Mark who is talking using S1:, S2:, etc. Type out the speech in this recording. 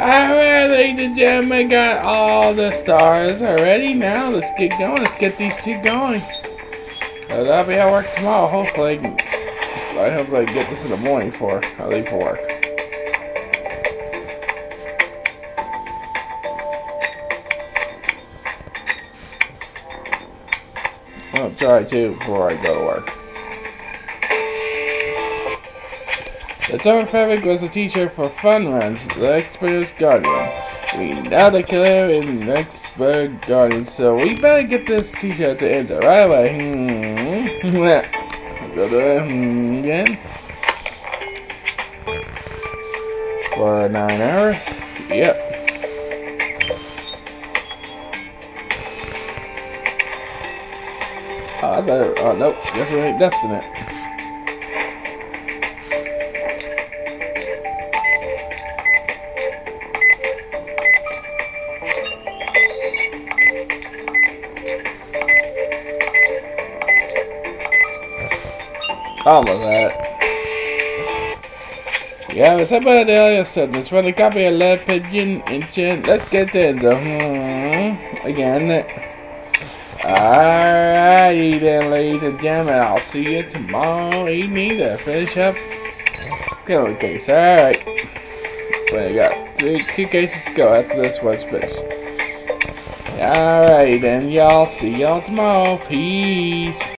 S1: Alright, ladies and gentlemen, got all the stars already. Now let's get going. Let's get these two going. Uh, that'll be at work tomorrow. Hopefully, I hope I get this in the morning for I leave for work. I'll try to before I go to work. The Summer Fabric was a teacher for fun runs, the Expert's Guardian. We now the killer in the Expert Guardian, so we better get this t-shirt to enter right away. Hmm. Go to hmm, again. For nine hours. Yep. Oh, I thought, oh nope, guess we ain't destined it. Almost that. Yeah, the somebody else said this when the copy of Love Pigeon Ancient. Let's get into hmm, again. Alrighty then, ladies and gentlemen. I'll see you tomorrow evening to finish up Go case. Alright. We got two, two cases to go after this one's finished. Alright then, y'all. See y'all tomorrow. Peace.